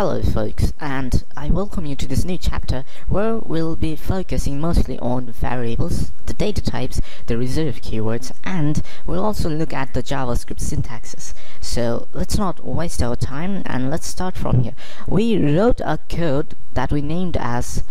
Hello folks, and I welcome you to this new chapter where we'll be focusing mostly on variables, the data types, the reserved keywords, and we'll also look at the JavaScript syntaxes. So let's not waste our time and let's start from here. We wrote a code that we named as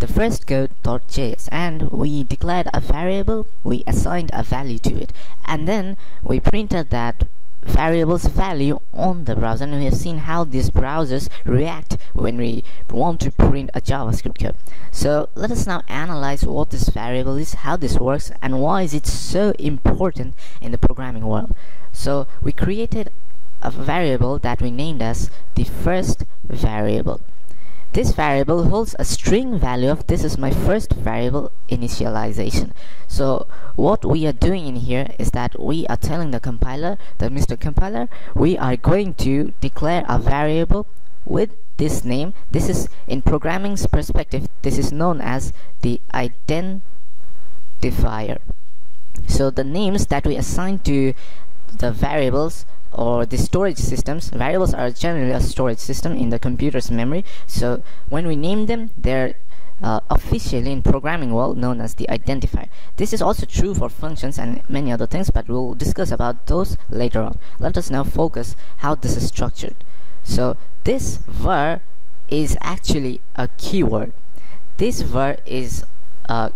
the first code.js and we declared a variable, we assigned a value to it, and then we printed that variables value on the browser and we have seen how these browsers react when we want to print a JavaScript code. So let us now analyze what this variable is, how this works and why is it so important in the programming world. So we created a variable that we named as the first variable. This variable holds a string value of this is my first variable initialization. So what we are doing in here is that we are telling the compiler that Mr. Compiler we are going to declare a variable with this name. This is in programming's perspective this is known as the identifier. So the names that we assign to the variables or the storage systems. Variables are generally a storage system in the computer's memory. So when we name them they're uh, officially in programming world known as the identifier. This is also true for functions and many other things but we'll discuss about those later on. Let us now focus how this is structured. So this var is actually a keyword. This var is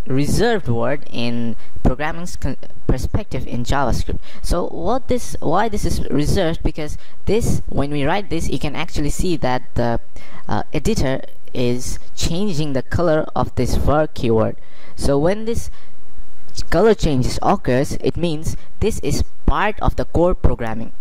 reserved word in programming's perspective in JavaScript. So what this, why this is reserved? Because this, when we write this, you can actually see that the uh, editor is changing the color of this var keyword. So when this color changes occurs, it means this is part of the core programming.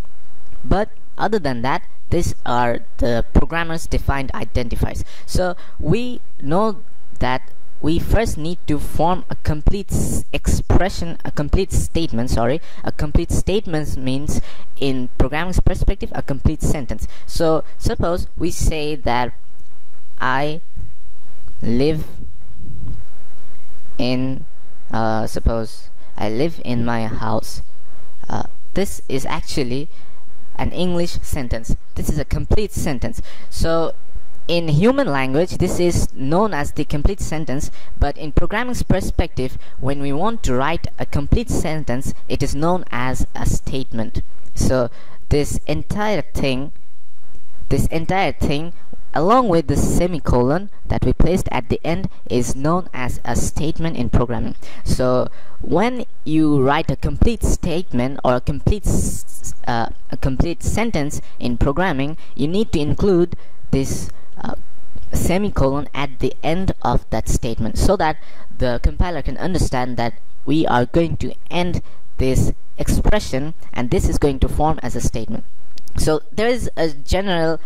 But other than that, these are the programmers defined identifiers. So we know that we first need to form a complete expression a complete statement sorry. A complete statement means in programming's perspective a complete sentence. So suppose we say that I live in uh, suppose I live in my house. Uh, this is actually an English sentence. This is a complete sentence. So in human language, this is known as the complete sentence, but in programming's perspective, when we want to write a complete sentence, it is known as a statement. So this entire thing, this entire thing, along with the semicolon that we placed at the end is known as a statement in programming. So when you write a complete statement or a complete uh, a complete sentence in programming, you need to include this semicolon at the end of that statement so that the compiler can understand that we are going to end this expression and this is going to form as a statement. So there is a general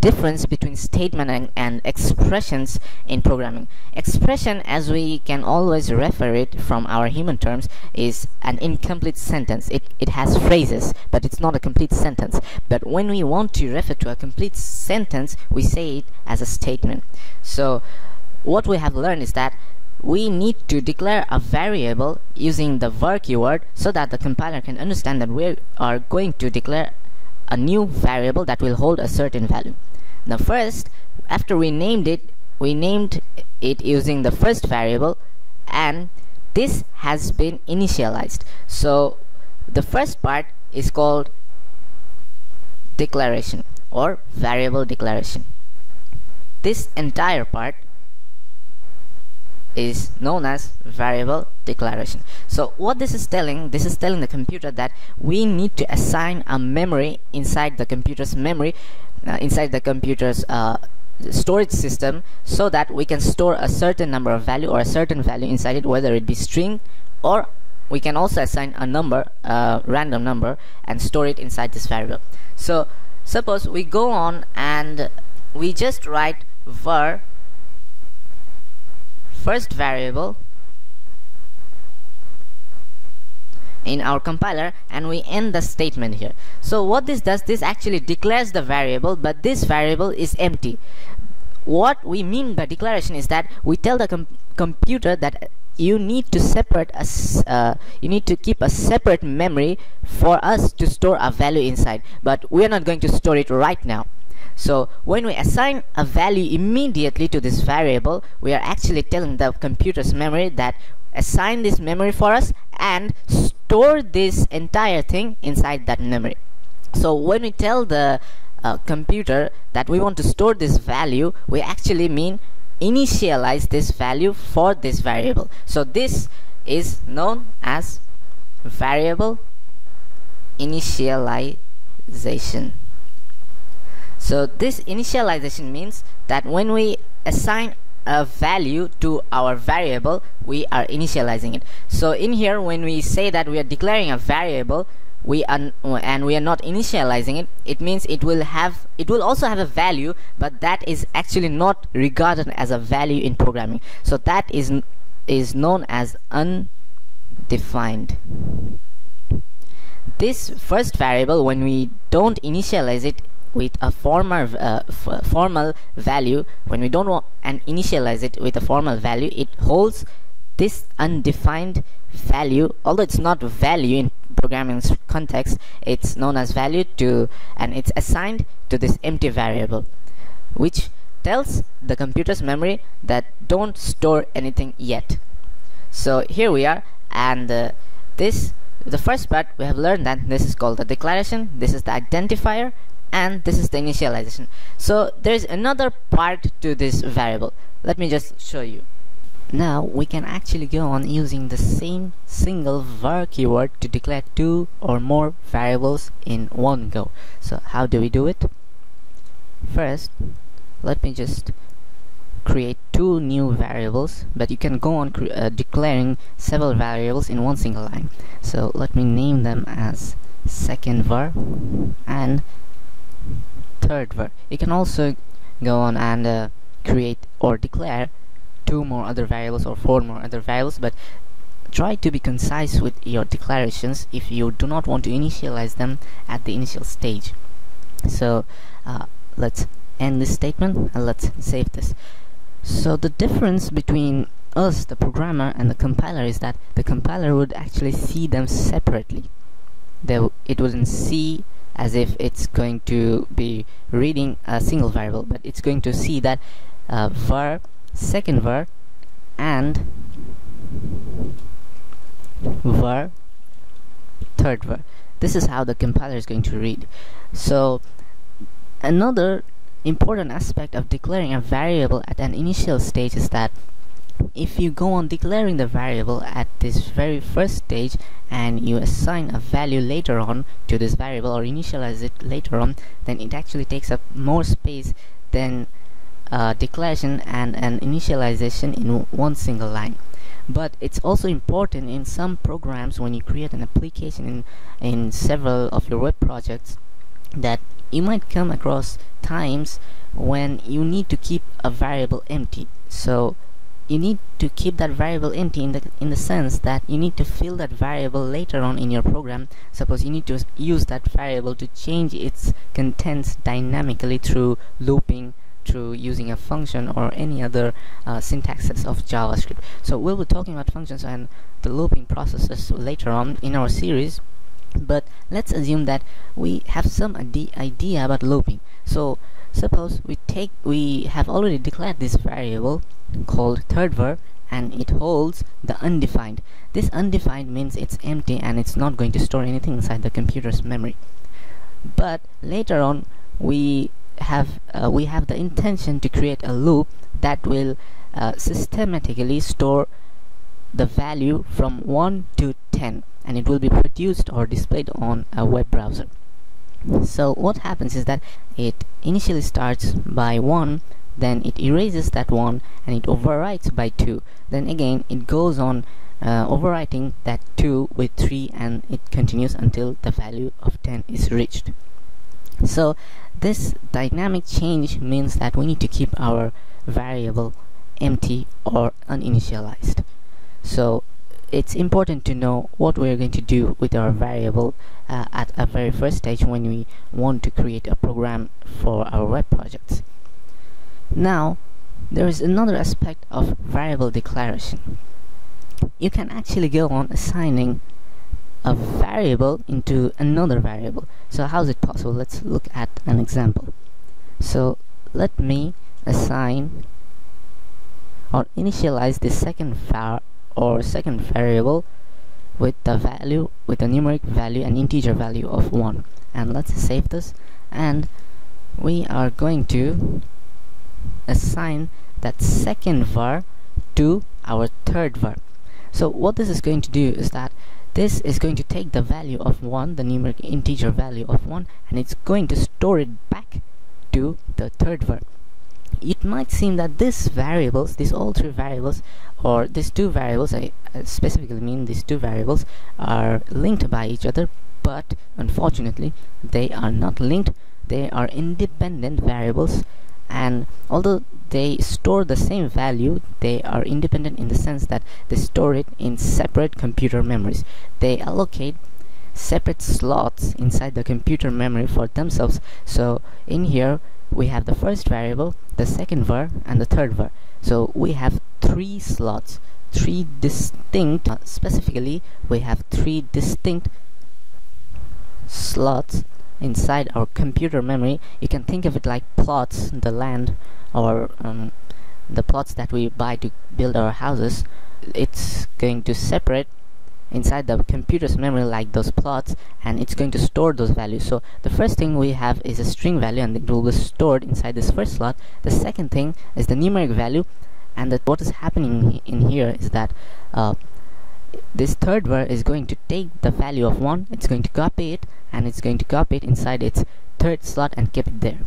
difference between statement and, and, expressions in programming. Expression, as we can always refer it from our human terms, is an incomplete sentence. It, it has phrases, but it's not a complete sentence. But when we want to refer to a complete sentence, we say it as a statement. So what we have learned is that we need to declare a variable using the var keyword so that the compiler can understand that we are going to declare a new variable that will hold a certain value. Now first, after we named it, we named it using the first variable and this has been initialized. So the first part is called declaration or variable declaration. This entire part is known as variable declaration. So what this is telling, this is telling the computer that we need to assign a memory inside the computer's memory, uh, inside the computer's uh, storage system so that we can store a certain number of value or a certain value inside it, whether it be string or we can also assign a number, a random number and store it inside this variable. So suppose we go on and we just write var first variable in our compiler and we end the statement here. So what this does this actually declares the variable but this variable is empty. What we mean by declaration is that we tell the com computer that you need to separate a uh, you need to keep a separate memory for us to store a value inside but we are not going to store it right now so when we assign a value immediately to this variable we are actually telling the computer's memory that assign this memory for us and store this entire thing inside that memory. So when we tell the uh, computer that we want to store this value we actually mean initialize this value for this variable. So this is known as variable initialization so this initialization means that when we assign a value to our variable we are initializing it. So in here when we say that we are declaring a variable we are and we are not initializing it it means it will have it will also have a value but that is actually not regarded as a value in programming. So that is is known as undefined. This first variable when we don't initialize it with a formal uh, formal value. When we don't want and initialize it with a formal value it holds this undefined value. Although it's not value in programming context it's known as value to and it's assigned to this empty variable which tells the computer's memory that don't store anything yet. So here we are and uh, this the first part we have learned that this is called the declaration. This is the identifier and this is the initialization. So there's another part to this variable. Let me just show you. Now we can actually go on using the same single var keyword to declare two or more variables in one go. So how do we do it? First let me just create two new variables but you can go on uh, declaring several variables in one single line. So let me name them as second var and third var you can also go on and uh, create or declare two more other variables or four more other variables but try to be concise with your declarations if you do not want to initialize them at the initial stage. So uh, let's end this statement and let's save this. So the difference between us the programmer and the compiler is that the compiler would actually see them separately. They it wouldn't see as if it's going to be reading a single variable but it's going to see that uh, var second var and var third var. This is how the compiler is going to read. So another important aspect of declaring a variable at an initial stage is that if you go on declaring the variable at this very first stage and you assign a value later on to this variable or initialize it later on then it actually takes up more space than a declaration and an initialization in one single line. But it's also important in some programs when you create an application in, in several of your web projects that you might come across times when you need to keep a variable empty. So you need to keep that variable empty in the in the sense that you need to fill that variable later on in your program. Suppose you need to use that variable to change its contents dynamically through looping through using a function or any other uh, syntaxes of JavaScript. So we'll be talking about functions and the looping processes later on in our series but let's assume that we have some idea about looping. So suppose we take we have already declared this variable called third var and it holds the undefined. This undefined means it's empty and it's not going to store anything inside the computer's memory. But later on we have uh, we have the intention to create a loop that will uh, systematically store the value from 1 to 10 and it will be produced or displayed on a web browser so what happens is that it initially starts by 1 then it erases that 1 and it overwrites by 2 then again it goes on uh, overwriting that 2 with 3 and it continues until the value of 10 is reached. So this dynamic change means that we need to keep our variable empty or uninitialized. So it's important to know what we're going to do with our variable uh, at a very first stage when we want to create a program for our web projects. Now, there is another aspect of variable declaration. You can actually go on assigning a variable into another variable. So how is it possible? Let's look at an example. so let me assign or initialize the second var or second variable with the value with a numeric value an integer value of 1 and let's save this. And we are going to assign that second var to our third var. So what this is going to do is that this is going to take the value of 1 the numeric integer value of 1 and it's going to store it back to the third var it might seem that these variables these all three variables or these two variables I specifically mean these two variables are linked by each other but unfortunately they are not linked. They are independent variables and although they store the same value they are independent in the sense that they store it in separate computer memories. They allocate separate slots inside the computer memory for themselves. So in here we have the first variable the second var and the third var. So we have three slots three distinct uh, specifically we have three distinct slots inside our computer memory. You can think of it like plots the land or um, the plots that we buy to build our houses. It's going to separate inside the computer's memory like those plots and it's going to store those values. So the first thing we have is a string value and it will be stored inside this first slot. The second thing is the numeric value and that what is happening in here is that uh, this third var is going to take the value of 1 it's going to copy it and it's going to copy it inside its third slot and keep it there.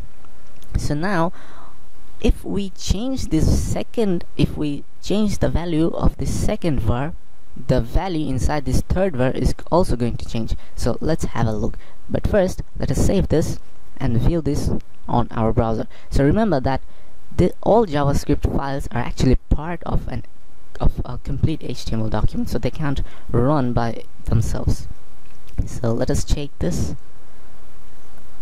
So now if we change this second if we change the value of this second var the value inside this third var is also going to change. So let's have a look. But first let us save this and view this on our browser. So remember that the, all javascript files are actually part of an of a complete HTML document so they can't run by themselves. So let us check this.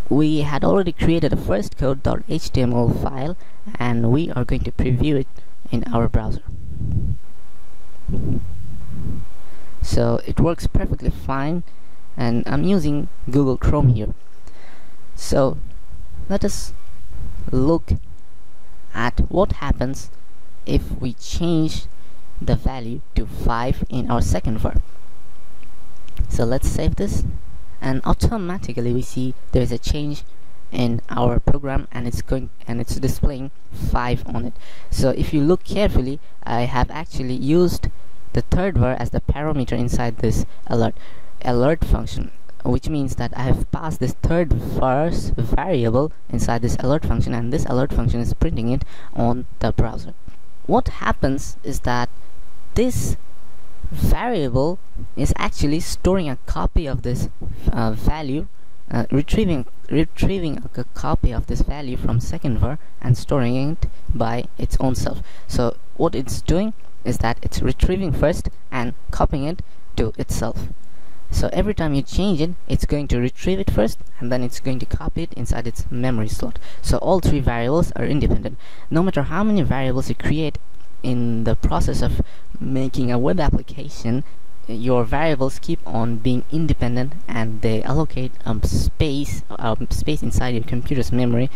We had already created a first code.html file and we are going to preview it in our browser so it works perfectly fine and I'm using Google Chrome here. So let us look at what happens if we change the value to 5 in our second var so let's save this and automatically we see there is a change in our program and it's going and it's displaying 5 on it. So if you look carefully I have actually used the third var as the parameter inside this alert alert function which means that I have passed this third first variable inside this alert function and this alert function is printing it on the browser. What happens is that this variable is actually storing a copy of this uh, value uh, retrieving retrieving a, copy of this value from second var and storing it by its own self. So what it's doing is that it's retrieving first and copying it to itself. So every time you change it it's going to retrieve it first and then it's going to copy it inside its memory slot. So all three variables are independent. No matter how many variables you create in the process of making a web application your variables keep on being independent and they allocate um, space um, space inside your computer's memory